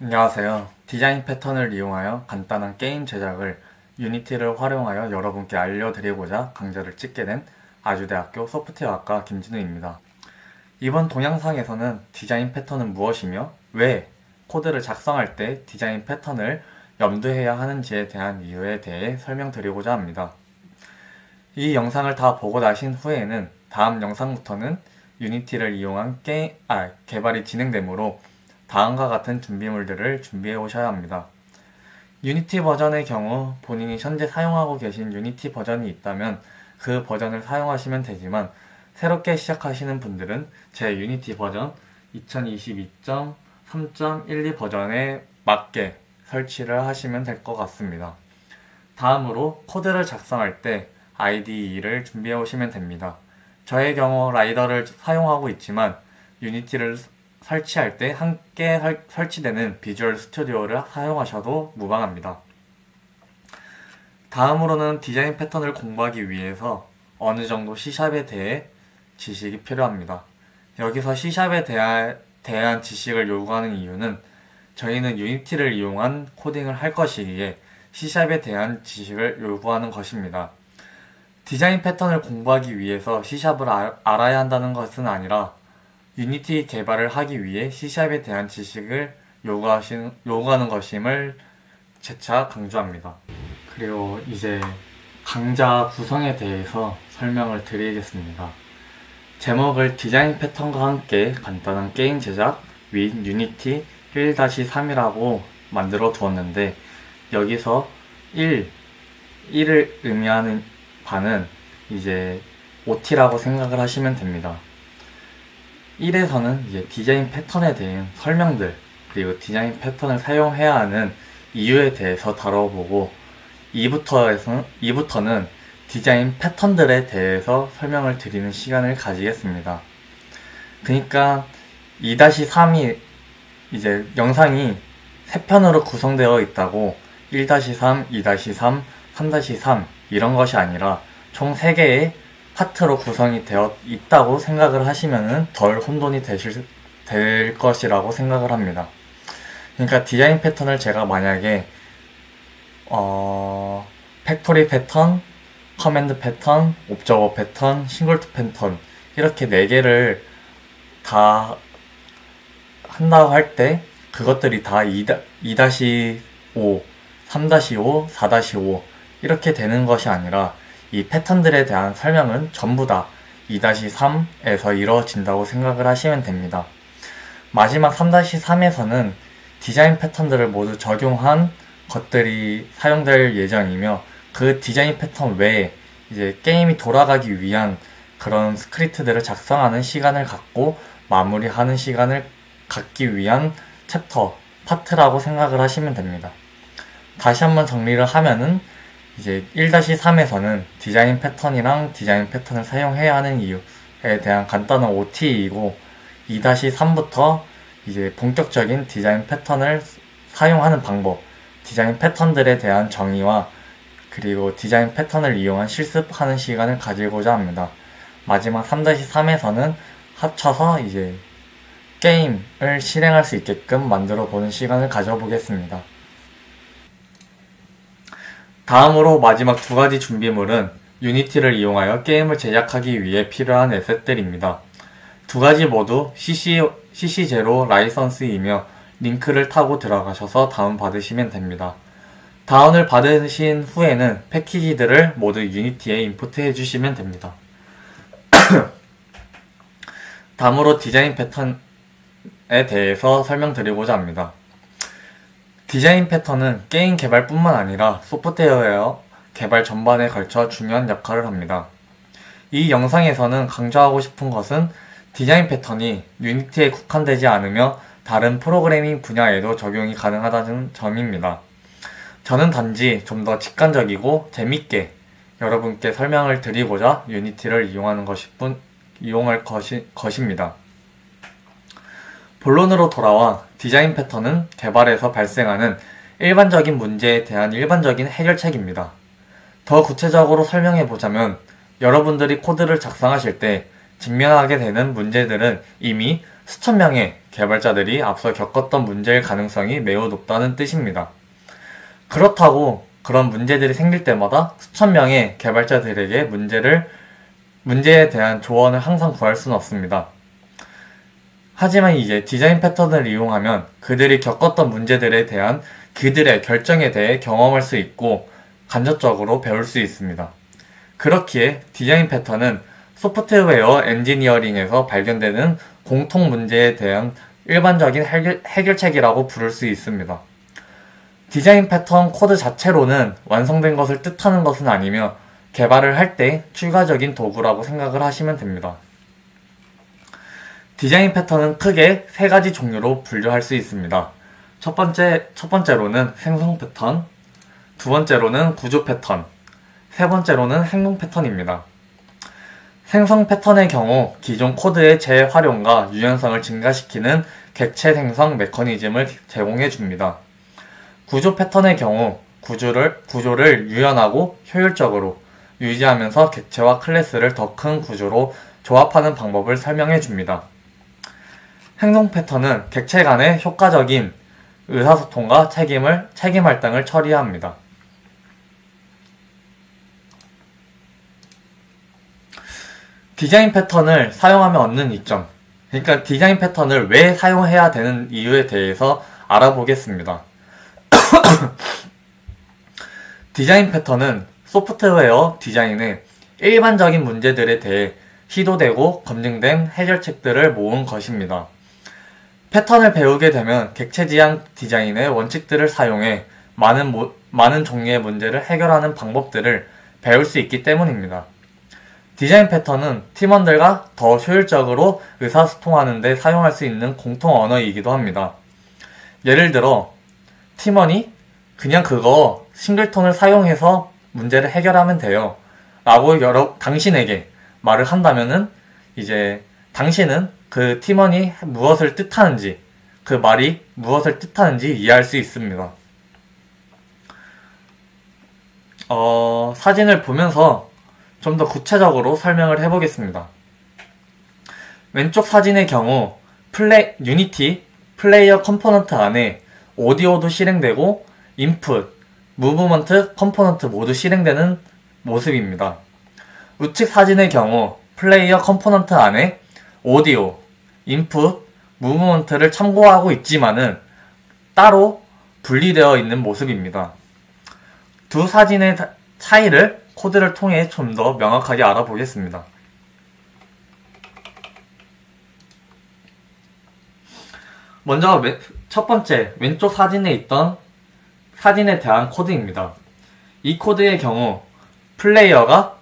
안녕하세요. 디자인 패턴을 이용하여 간단한 게임 제작을 유니티를 활용하여 여러분께 알려드리고자 강좌를 찍게 된 아주대학교 소프트웨어학과 김진우입니다. 이번 동영상에서는 디자인 패턴은 무엇이며 왜 코드를 작성할 때 디자인 패턴을 염두해야 하는지에 대한 이유에 대해 설명드리고자 합니다. 이 영상을 다 보고 나신 후에는 다음 영상부터는 Unity를 이용한 게임, 아, 개발이 진행되므로 다음과 같은 준비물들을 준비해 오셔야 합니다. Unity 버전의 경우 본인이 현재 사용하고 계신 Unity 버전이 있다면 그 버전을 사용하시면 되지만 새롭게 시작하시는 분들은 제 Unity 버전 2022.3.12 버전에 맞게 설치를 하시면 될 것 같습니다. 다음으로 코드를 작성할 때 IDE를 준비해 오시면 됩니다. 저의 경우 라이더를 사용하고 있지만 유니티를 설치할 때 함께 설치되는 비주얼 스튜디오를 사용하셔도 무방합니다. 다음으로는 디자인 패턴을 공부하기 위해서 어느 정도 C샵에 대해 지식이 필요합니다. 여기서 C샵에 대한 지식을 요구하는 이유는 저희는 유니티를 이용한 코딩을 할 것이기에 C샵에 대한 지식을 요구하는 것입니다. 디자인 패턴을 공부하기 위해서 C샵을 알아야 한다는 것은 아니라 유니티 개발을 하기 위해 C샵에 대한 지식을 요구하신, 요구하는 것임을 재차 강조합니다. 그리고 이제 강좌 구성에 대해서 설명을 드리겠습니다. 제목을 디자인 패턴과 함께 간단한 게임 제작 및 Unity 1-3이라고 만들어 두었는데 여기서 1, 1을 의미하는 반은 이제 OT라고 생각을 하시면 됩니다. 1에서는 이제 디자인 패턴에 대한 설명들 그리고 디자인 패턴을 사용해야 하는 이유에 대해서 다뤄보고 2부터에서 2부터는 디자인 패턴들에 대해서 설명을 드리는 시간을 가지겠습니다. 그러니까 2-3이 이제 영상이 3편으로 구성되어 있다고 1-3, 2-3, 3-3 이런 것이 아니라 총 3개의 파트로 구성이 되어 있다고 생각을 하시면 덜 혼돈이 되실, 될 것이라고 생각을 합니다. 그러니까 디자인 패턴을 제가 만약에 어, factory 패턴, command 패턴, 옵저버 패턴, singleton 패턴 이렇게 네 개를 다 한다고 할 때 그것들이 다 2-5, 3-5, 4-5 이렇게 되는 것이 아니라 이 패턴들에 대한 설명은 전부 다 2-3에서 이루어진다고 생각을 하시면 됩니다. 마지막 3-3에서는 디자인 패턴들을 모두 적용한 것들이 사용될 예정이며 그 디자인 패턴 외에 이제 게임이 돌아가기 위한 그런 스크립트들을 작성하는 시간을 갖고 마무리하는 시간을 갖기 위한 챕터, 파트라고 생각을 하시면 됩니다. 다시 한번 정리를 하면은 이제 1-3에서는 디자인 패턴이랑 디자인 패턴을 사용해야 하는 이유에 대한 간단한 OT이고 2-3부터 이제 본격적인 디자인 패턴을 사용하는 방법, 디자인 패턴들에 대한 정의와 그리고 디자인 패턴을 이용한 실습하는 시간을 가지고자 합니다. 마지막 3-3에서는 합쳐서 이제 게임을 실행할 수 있게끔 만들어 보는 시간을 가져보겠습니다. 다음으로 마지막 두 가지 준비물은 유니티를 이용하여 게임을 제작하기 위해 필요한 에셋들입니다. 두 가지 모두 CC, CC0 라이선스이며 링크를 타고 들어가셔서 다운받으시면 됩니다. 다운을 받으신 후에는 패키지들을 모두 Unity에 import 해 주시면 됩니다. 다음으로 디자인 패턴에 대해서 설명드리고자 합니다. 디자인 패턴은 게임 개발뿐만 아니라 소프트웨어 개발 전반에 걸쳐 중요한 역할을 합니다. 이 영상에서는 강조하고 싶은 것은 디자인 패턴이 유니티에 국한되지 않으며 다른 프로그래밍 분야에도 적용이 가능하다는 점입니다. 저는 단지 좀 더 직관적이고 재밌게 여러분께 설명을 드리고자 유니티를 이용하는 것이 뿐, 이용할 것이, 것입니다. 본론으로 돌아와 디자인 패턴은 개발에서 발생하는 일반적인 문제에 대한 일반적인 해결책입니다. 더 구체적으로 설명해 보자면 여러분들이 코드를 작성하실 때 직면하게 되는 문제들은 이미 수천 명의 개발자들이 앞서 겪었던 문제일 가능성이 매우 높다는 뜻입니다. 그렇다고 그런 문제들이 생길 때마다 수천 명의 개발자들에게 문제를 문제에 대한 조언을 항상 구할 수는 없습니다. 하지만 이제 디자인 패턴을 이용하면 그들이 겪었던 문제들에 대한 그들의 결정에 대해 경험할 수 있고 간접적으로 배울 수 있습니다. 그렇기에 디자인 패턴은 소프트웨어 엔지니어링에서 발견되는 공통 문제에 대한 일반적인 해결, 해결책이라고 부를 수 있습니다. 디자인 패턴 코드 자체로는 완성된 것을 뜻하는 것은 아니며 개발을 할 때 추가적인 도구라고 생각을 하시면 됩니다. 디자인 패턴은 크게 세 가지 종류로 분류할 수 있습니다. 첫 번째, 첫 번째로는 생성 패턴, 두 번째로는 구조 패턴, 세 번째로는 행동 패턴입니다. 생성 패턴의 경우 기존 코드의 재활용과 유연성을 증가시키는 객체 생성 메커니즘을 제공해 줍니다. 구조 패턴의 경우 구조를, 구조를 유연하고 효율적으로 유지하면서 객체와 클래스를 더 큰 구조로 조합하는 방법을 설명해 줍니다. 행동 패턴은 객체 간의 효과적인 의사소통과 책임을, 책임 할당을 처리합니다. 디자인 패턴을 사용하면 얻는 이점. 그러니까 디자인 패턴을 왜 사용해야 되는 이유에 대해서 알아보겠습니다. 디자인 패턴은 소프트웨어 디자인의 일반적인 문제들에 대해 시도되고 검증된 해결책들을 모은 것입니다. 패턴을 배우게 되면 객체 지향 디자인의 원칙들을 사용해 많은, 모, 많은 종류의 문제를 해결하는 방법들을 배울 수 있기 때문입니다. 디자인 패턴은 팀원들과 더 효율적으로 의사소통하는 데 사용할 수 있는 공통 언어이기도 합니다. 예를 들어, 팀원이 그냥 그거 싱글톤을 사용해서 문제를 해결하면 돼요. 라고 여러, 당신에게 말을 한다면은 이제 당신은 그 팀원이 무엇을 뜻하는지, 그 말이 무엇을 뜻하는지 이해할 수 있습니다. 어, 사진을 보면서 좀 더 구체적으로 설명을 해보겠습니다. 왼쪽 사진의 경우 플레, Unity 플레이어 component 안에 오디오도 실행되고 인풋, movement component 모두 실행되는 모습입니다. 우측 사진의 경우 플레이어 component 안에 오디오, 인풋, movement를 참고하고 있지만은 따로 분리되어 있는 모습입니다. 두 사진의 차이를 코드를 통해 좀 더 명확하게 알아보겠습니다. 먼저 첫 번째 왼쪽 사진에 있던 사진에 대한 코드입니다. 이 코드의 경우 플레이어가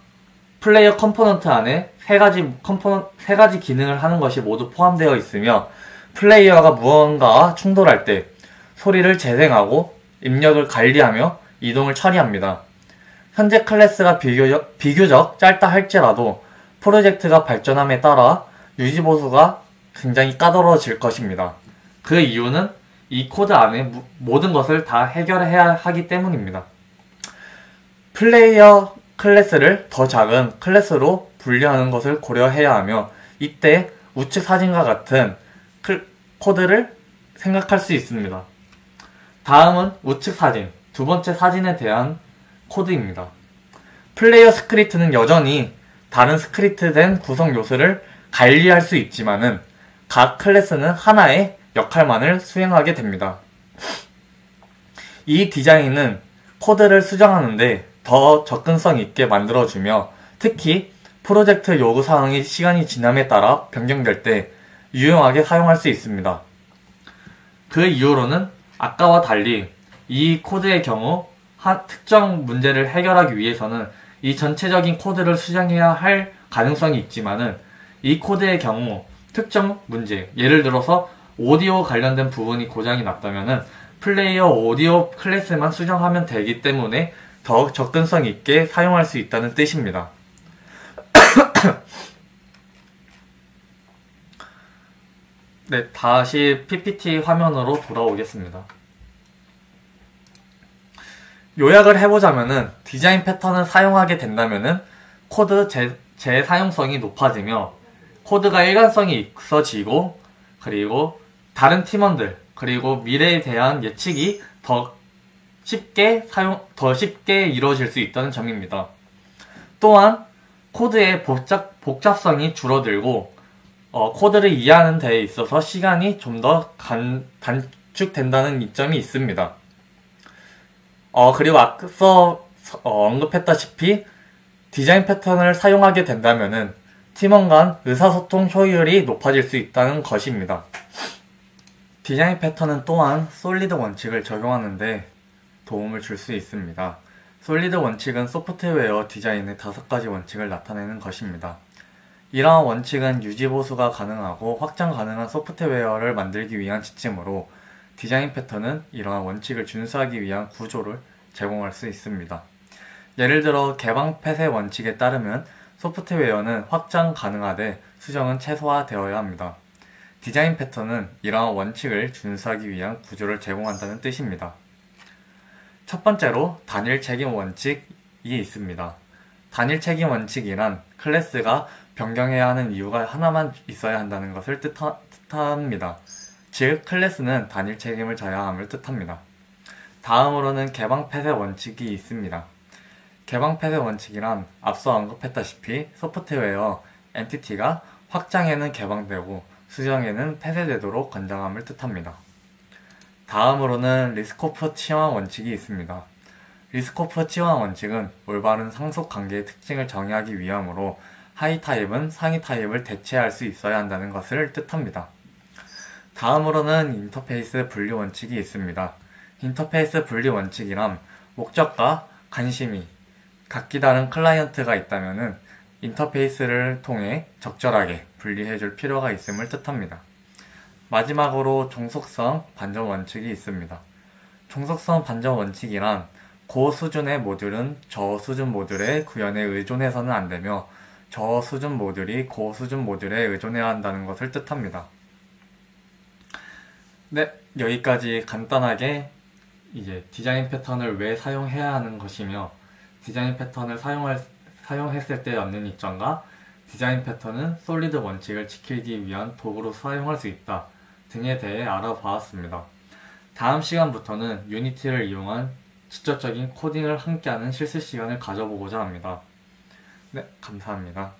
플레이어 component 안에 세 가지 컴포넌 세 가지 기능을 하는 것이 모두 포함되어 있으며 플레이어가 무언가와 충돌할 때 소리를 재생하고 입력을 관리하며 이동을 처리합니다. 현재 클래스가 비교적, 비교적 짧다 할지라도 프로젝트가 발전함에 따라 유지보수가 굉장히 까다로워질 것입니다. 그 이유는 이 코드 안에 모든 것을 다 해결해야 하기 때문입니다. 플레이어 클래스를 더 작은 클래스로 분리하는 것을 고려해야 하며 이때 우측 사진과 같은 코드를 생각할 수 있습니다. 다음은 우측 사진, 두 번째 사진에 대한 코드입니다. 플레이어 스크립트는 여전히 다른 스크립트된 구성 요소를 관리할 수 있지만은 각 클래스는 하나의 역할만을 수행하게 됩니다. 이 디자인은 코드를 수정하는데 더 접근성 있게 만들어주며 특히 프로젝트 요구 사항이 시간이 지남에 따라 변경될 때 유용하게 사용할 수 있습니다. 그 이후로는 아까와 달리 이 코드의 경우 한 특정 문제를 해결하기 위해서는 이 전체적인 코드를 수정해야 할 가능성이 있지만은 이 코드의 경우 특정 문제, 예를 들어서 오디오 관련된 부분이 고장이 났다면은 플레이어 오디오 클래스만 수정하면 되기 때문에 더 접근성 있게 사용할 수 있다는 뜻입니다. 네, 다시 PPT 화면으로 돌아오겠습니다. 요약을 해보자면은 디자인 패턴을 사용하게 된다면은 코드 재, 재사용성이 높아지며 코드가 일관성이 있어지고 그리고 다른 팀원들 그리고 미래에 대한 예측이 더 쉽게 사용 더 쉽게 이루어질 수 있다는 점입니다. 또한 코드의 복잡 복잡성이 줄어들고 어, 코드를 이해하는 데에 있어서 시간이 좀 더 단축된다는 이점이 있습니다. 어, 그리고 앞서 어, 언급했다시피 디자인 패턴을 사용하게 된다면 팀원 간 의사소통 효율이 높아질 수 있다는 것입니다. 디자인 패턴은 또한 SOLID 원칙을 적용하는데 도움을 줄 수 있습니다. SOLID 원칙은 소프트웨어 디자인의 다섯 가지 원칙을 나타내는 것입니다. 이러한 원칙은 유지보수가 가능하고 확장 가능한 소프트웨어를 만들기 위한 지침으로 디자인 패턴은 이러한 원칙을 준수하기 위한 구조를 제공할 수 있습니다. 예를 들어 개방 폐쇄 원칙에 따르면 소프트웨어는 확장 가능하되 수정은 최소화되어야 합니다. 디자인 패턴은 이러한 원칙을 준수하기 위한 구조를 제공한다는 뜻입니다. 첫 번째로 단일 책임 원칙이 있습니다. 단일 책임 원칙이란 클래스가 변경해야 하는 이유가 하나만 있어야 한다는 것을 뜻하, 뜻합니다. 즉, 클래스는 단일 책임을 져야 함을 뜻합니다. 다음으로는 개방 폐쇄 원칙이 있습니다. 개방 폐쇄 원칙이란 앞서 언급했다시피 소프트웨어 entity가 확장에는 개방되고 수정에는 폐쇄되도록 권장함을 뜻합니다. 다음으로는 리스코프 치환 원칙이 있습니다. 리스코프 치환 원칙은 올바른 상속 관계의 특징을 정의하기 위함으로 하위 타입은 상위 타입을 대체할 수 있어야 한다는 것을 뜻합니다. 다음으로는 인터페이스 분리 원칙이 있습니다. 인터페이스 분리 원칙이란 목적과 관심이 각기 다른 클라이언트가 있다면 인터페이스를 통해 적절하게 분리해 줄 필요가 있음을 뜻합니다. 마지막으로 종속성 반전 원칙이 있습니다. 종속성 반전 원칙이란 고 수준의 모듈은 저 수준 모듈의 구현에 의존해서는 안 되며 저 수준 모듈이 고 수준 모듈에 의존해야 한다는 것을 뜻합니다. 네, 여기까지 간단하게 이제 디자인 패턴을 왜 사용해야 하는 것이며 디자인 패턴을 사용할, 사용했을 때 얻는 이점과 디자인 패턴은 솔리드 원칙을 지키기 위한 도구로 사용할 수 있다 등에 대해 알아보았습니다. 다음 시간부터는 유니티를 이용한 직접적인 코딩을 함께하는 실습 시간을 가져보고자 합니다. 네, 감사합니다.